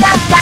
だった